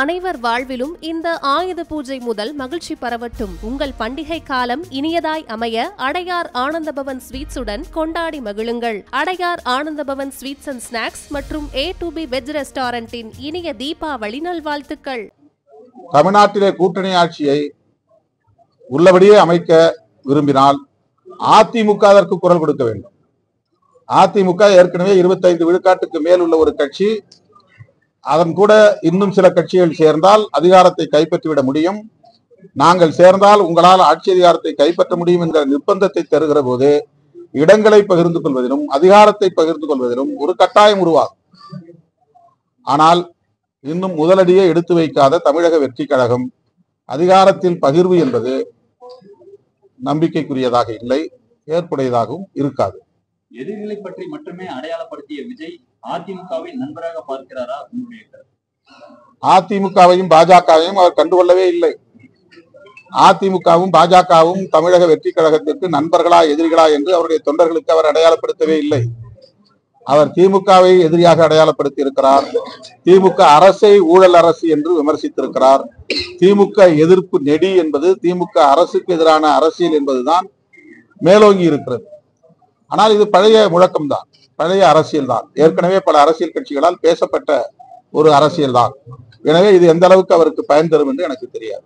அனைவர் வாழ்விலும் இந்த ஆயுத பூஜை முதல் மகிழ்ச்சி பரவட்டும். உங்கள் பண்டிகை காலம் இனியதாய் அமைய அடையார் ஆனந்தபவன் ஸ்வீட்ஸுடன் கொண்டாடி மகிழுங்கள். Adyar Anandabhavan sweets and snacks மற்றும் ஏ டு பி வெஜ் ரெஸ்டாரண்டின் இனிய தீபாவளி நல்வாழ்த்துக்கள். தமிழ்நாட்டிலே கூட்டணி ஆட்சியை உள்ளபடியே அமைக்க விரும்பினால் அதிமுக அதற்கு குரல் கொடுக்க வேண்டும். அதிமுக ஏற்கனவே இருபத்தைந்து விழுக்காட்டுக்கு மேல் உள்ள ஒரு கட்சி அதன் கூட இன்னும் சில கட்சிகள் சேர்ந்தால் அதிகாரத்தை கைப்பற்றிவிட முடியும். நாங்கள் சேர்ந்தால் உங்களால் ஆட்சி அதிகாரத்தை கைப்பற்ற முடியும் என்ற நிர்பந்தத்தை தருகிற போது இடங்களை பகிர்ந்து கொள்வதிலும் அதிகாரத்தை பகிர்ந்து கொள்வதிலும் ஒரு கட்டாயம் உருவாகும். ஆனால் இன்னும் முதலடியே எடுத்து வைக்காத தமிழக வெற்றி கழகம் அதிகாரத்தில் பகிர்வு என்பது நம்பிக்கைக்குரியதாக இல்லை ஏற்புடையதாகவும் இருக்காது. எதிரிகளை பற்றி மட்டுமே அடையாளப்படுத்திய விஜய் அதிமுகவை நண்பராக பார்க்கிறாரா உங்களுடைய அதிமுகவையும் பாஜகவையும் அவர் கண்டுகொள்ளவே இல்லை. அதிமுகவும் பாஜகவும் தமிழக வெற்றி கழகத்திற்கு நண்பர்களா எதிரிகளா என்று அவருடைய தொண்டர்களுக்கு அவர் அடையாளப்படுத்தவே இல்லை. அவர் திமுகவை எதிரியாக அடையாளப்படுத்தி இருக்கிறார் திமுக அரசை ஊழல் அரசு என்று விமர்சித்திருக்கிறார். திமுக எதிர்ப்பு நெடி என்பது திமுக அரசுக்கு எதிரான அரசியல் என்பதுதான் மேலோங்கி இருக்கிறது. ஆனால் இது பழைய முழக்கம்தான். பழைய அரசியல் தான் ஏற்கனவே பல அரசியல் கட்சிகளால் பேசப்பட்ட ஒரு அரசியல் தான் எனவே இது எந்த அளவுக்கு அவருக்கு பயன் தரும் என்று எனக்கு தெரியாது.